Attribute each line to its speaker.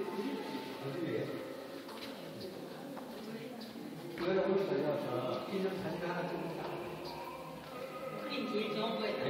Speaker 1: 어디 에? 이거는우리살려서인증사진하나